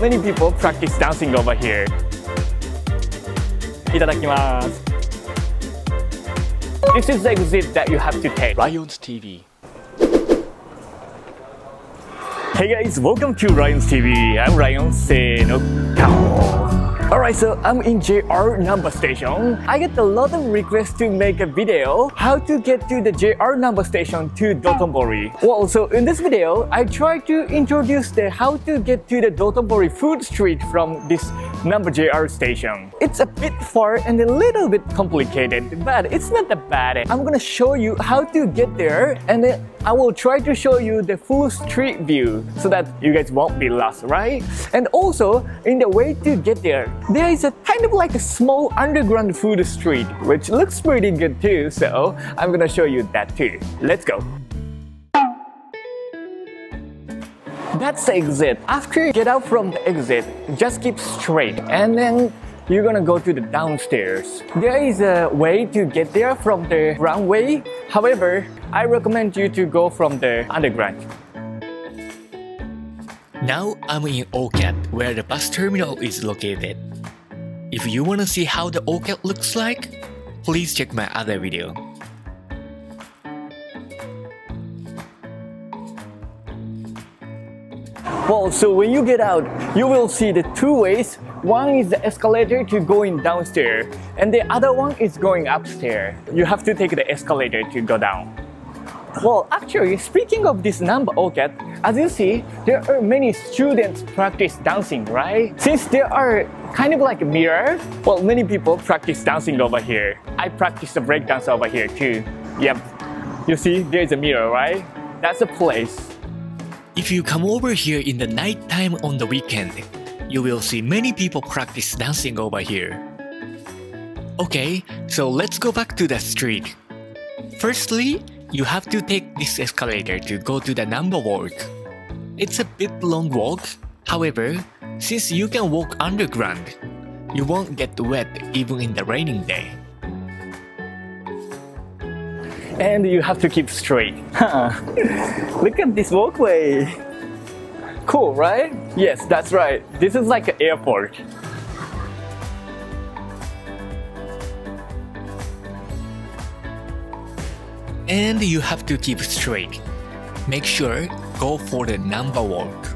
Many people practice dancing over here. いただきます。This is the exit that you have to take. Rion's TV. Hey guys, welcome to Rion's TV. I'm Rion Senokao. Alright, so I'm in JR Namba station. I get a lot of requests to make a video how to get to the JR Namba station to Dotonbori. Well, so in this video, I try to introduce the how to get to the Dotonbori food street from this Namba JR station. It's a bit far and a little bit complicated, but it's not that bad. I'm gonna show you how to get there and then I will try to show you the full street view so that you guys won't be lost, right? And also, in the way to get there, there is a kind of like a small underground food street, which looks pretty good too, so I'm gonna show you that too. Let's go! That's the exit. After you get out from the exit, just keep straight and then you're gonna go to the downstairs. There is a way to get there from the runway. However, I recommend you to go from the underground. Now I'm in OCAT where the bus terminal is located. If you wanna see how the OCAT looks like, please check my other video. Well, so when you get out, you will see the two ways. One is the escalator to going downstairs, and the other one is going upstairs. You have to take the escalator to go down. Well, actually, speaking of this Namba OCAT, as you see, there are many students practice dancing, right? Since there are kind of like a mirror, well, many people practice dancing over here. I practice the breakdance over here too. Yep. You see, there's a mirror, right? That's a place. If you come over here in the night time on the weekend, you will see many people practice dancing over here. Okay, so let's go back to the street. Firstly, you have to take this escalator to go to the Namba walk. It's a bit long walk, however, since you can walk underground, you won't get wet even in the raining day. And you have to keep straight. Look at this walkway. Cool, right? Yes, that's right. This is like an airport. And you have to keep straight. Make sure go for the Namba walk.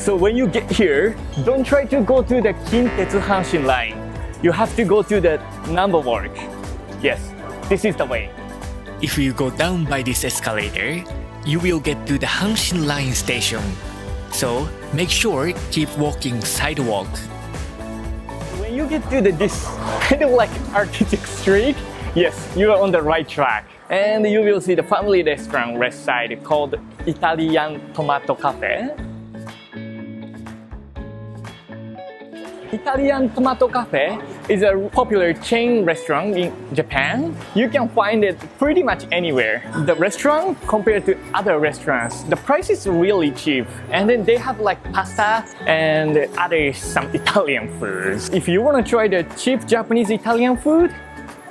So when you get here, don't try to go to the Kintetsu Hanshin line. You have to go to the Namba walk. Yes, this is the way. If you go down by this escalator, you will get to the Hanshin Line station. So make sure keep walking sidewalk. When you get to the, this kind of like artistic street, yes, you are on the right track. And you will see the family restaurant west side called Italian Tomato Cafe. Italian Tomato Cafe is a popular chain restaurant in Japan. You can find it pretty much anywhere. The restaurant, compared to other restaurants, the price is really cheap. And then they have like pasta and other some Italian foods. If you want to try the cheap Japanese Italian food,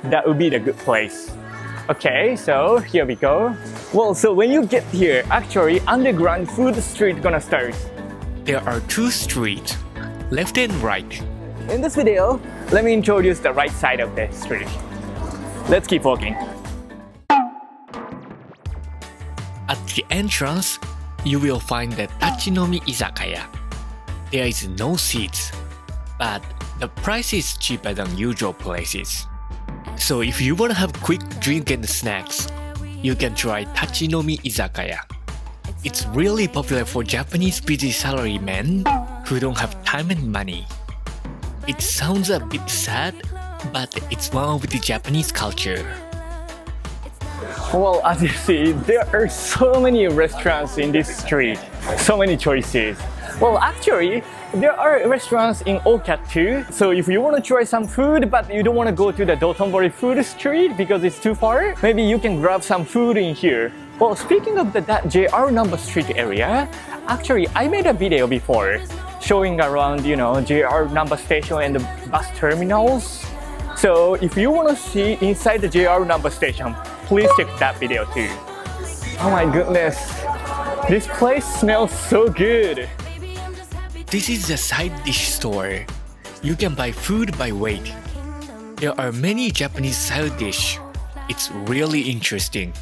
that would be the good place. Okay, so here we go. Well, so when you get here, actually underground food street gonna start. There are two streets, left and right. In this video, let me introduce the right side of the street. Let's keep walking. At the entrance, you will find the Tachinomi Izakaya. There is no seats, but the price is cheaper than usual places. So if you wanna have quick drink and snacks, you can try Tachinomi Izakaya. It's really popular for Japanese busy salarymen who don't have time and money. It sounds a bit sad, but it's one of the Japanese culture. Well, as you see, there are so many restaurants in this street, so many choices. Well, actually, there are restaurants in OCAT too. So if you want to try some food, but you don't want to go to the Dotonbori food street because it's too far, maybe you can grab some food in here. Well, speaking of the that JR Namba street area, actually, I made a video before showing around, you know, JR Namba station and the bus terminals. So if you want to see inside the JR Namba station, please check that video too. Oh my goodness, this place smells so good. This is a side dish store. You can buy food by weight. There are many Japanese side dish. It's really interesting.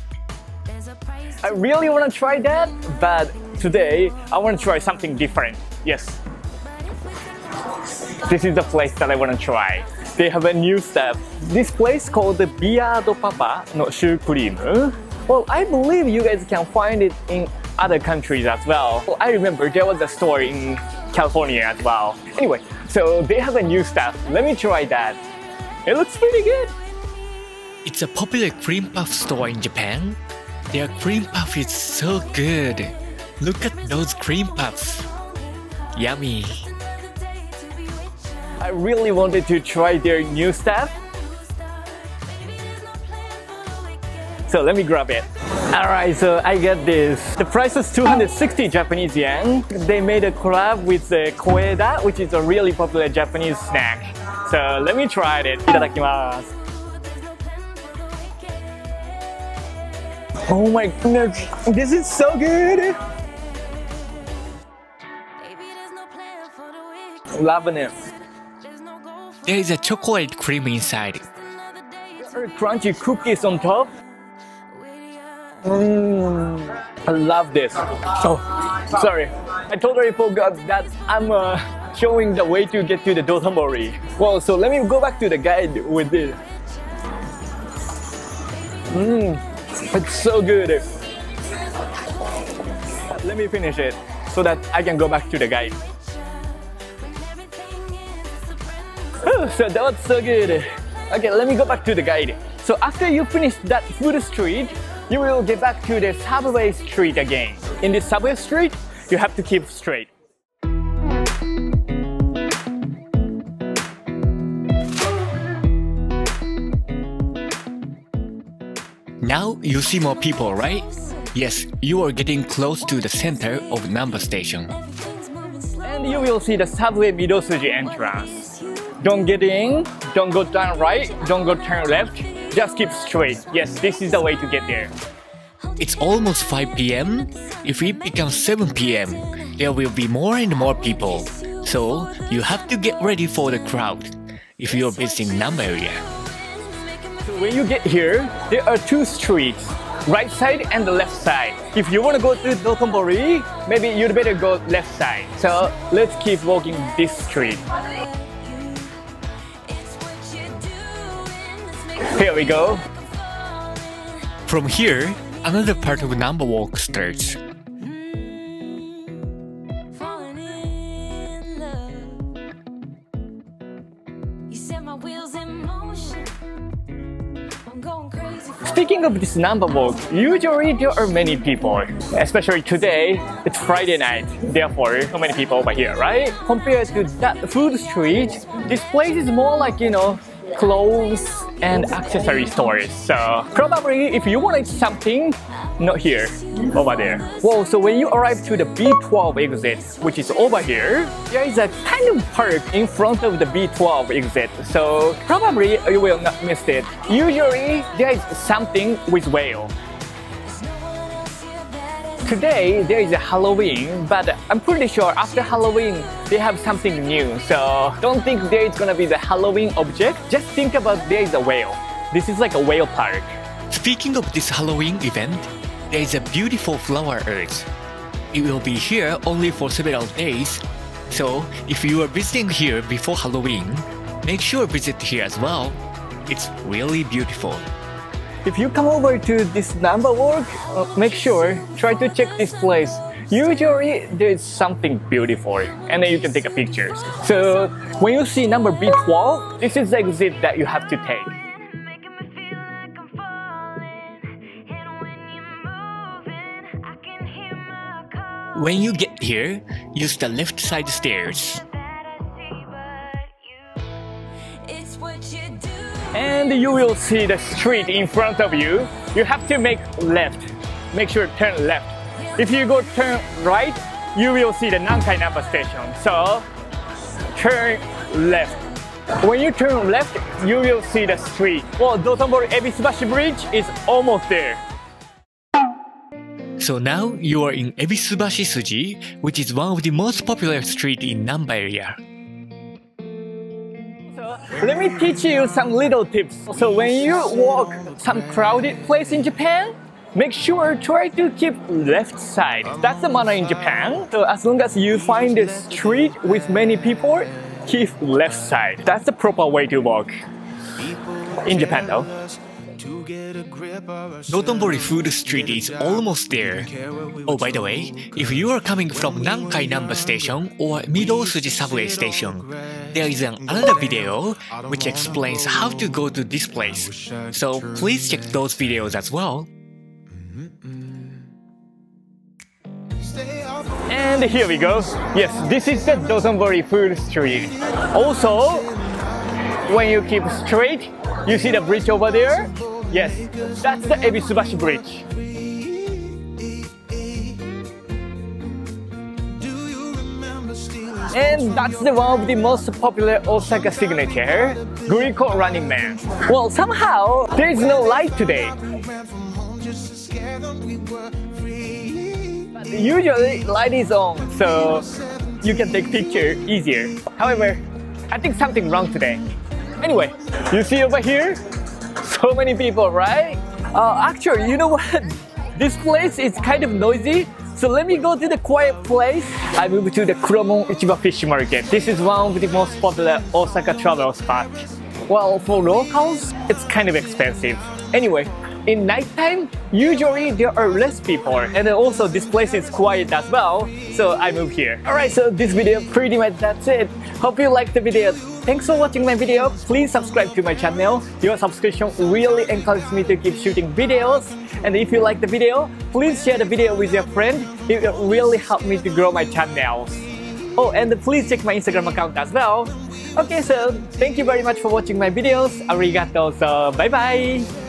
I really want to try that, but today I want to try something different. Yes. This is the place that I want to try. They have a new stuff. This place called the Beardo Papa no shoe cream. Well, I believe you guys can find it in other countries as well. well. I remember there was a store in California as well. Anyway, so they have a new stuff. Let me try that. It looks pretty good. It's a popular cream puff store in Japan. Their cream puff is so good. Look at those cream puffs. Yummy. I really wanted to try their new stuff. So let me grab it. Alright, so I get this. The price is 260 Japanese yen. They made a collab with the Koeda, which is a really popular Japanese snack. So let me try it. Itadakimasu. Oh my goodness, this is so good! Loving it. There is a chocolate cream inside. There are crunchy cookies on top. Mmm, I love this. Oh, sorry. I totally forgot that I'm uh, showing the way to get to the Dotonbori. Well, so let me go back to the guide with this. Mmm, it's so good. Let me finish it so that I can go back to the guide. Oh, so that was so good. Okay, let me go back to the guide. So after you finish that food street, you will get back to the subway street again. In this subway street, you have to keep straight. Now you see more people, right? Yes, you are getting close to the center of Namba Station. And you will see the subway Midosuji entrance. Don't get in, don't go turn right, don't go turn left, just keep straight. Yes, this is the way to get there. It's almost 5 pm. If it becomes 7 pm, there will be more and more people. So you have to get ready for the crowd if you're visiting Namba area. So when you get here, there are two streets, right side and the left side. If you want to go to Dotonbori, maybe you'd better go left side. So let's keep walking this street. Here we go. From here, another part of Namba Walk starts. Speaking of this Namba walk, usually there are many people. Especially today, it's Friday night. Therefore, so many people over here, right? Compared to that food street, this place is more like, you know, clothes and accessory stores. So probably if you wanted something, not here, over there. Whoa, so when you arrive to the B12 exit, which is over here, there is a kind of park in front of the B12 exit. So probably you will not miss it. Usually there is something with whale. Today there is a Halloween, but I'm pretty sure after Halloween they have something new. So don't think there is gonna be the Halloween object. Just think about there is a whale. This is like a whale park. Speaking of this Halloween event, there is a beautiful flower earth. It will be here only for several days, so if you are visiting here before Halloween, make sure visit here as well. It's really beautiful. If you come over to this Namba walk, uh, make sure try to check this place. Usually there's something beautiful and then you can take a picture. So when you see number B12, this is the exit that you have to take. When you get here, use the left side stairs. And you will see the street in front of you. You have to make left. Make sure turn left. If you go turn right, you will see the Nankai Namba station. So turn left. When you turn left, you will see the street. Well, Dotonbori Ebisubashi Bridge is almost there. So now you are in Ebisubashi Suji, which is one of the most popular street in Namba area. Let me teach you some little tips. So when you walk some crowded place in Japan, make sure try to keep left side. That's the manner in Japan. So as long as you find a street with many people, keep left side. That's the proper way to walk. In Japan though. Dotonbori Food Street is almost there. Oh, by the way, if you are coming from Nankai Namba Station or Midōsuji Subway Station, there is an another video which explains how to go to this place. So please check those videos as well. And here we go. Yes, this is the Dotonbori Food Street. Also, when you keep straight, you see the bridge over there? Yes, that's the Ebisubashi Bridge. And that's the one of the most popular Osaka signature, Glico Running Man. Well, somehow, there is no light today. But usually, light is on, so you can take picture easier. However, I think something wrong today. Anyway, you see over here? So many people, right? Uh, actually, you know what? This place is kind of noisy, so let me go to the quiet place. I moved to the Kuromon Ichiba Fish Market. This is one of the most popular Osaka travel spots. Well, for locals, it's kind of expensive. Anyway, in nighttime, usually there are less people and also this place is quiet as well, so I moved here. Alright, so this video pretty much that's it. Hope you liked the video. Thanks for watching my video. Please subscribe to my channel. Your subscription really encourages me to keep shooting videos. And if you like the video, please share the video with your friend. It will really help me to grow my channels. Oh, and please check my Instagram account as well. Okay, so thank you very much for watching my videos. Arigato, so bye bye!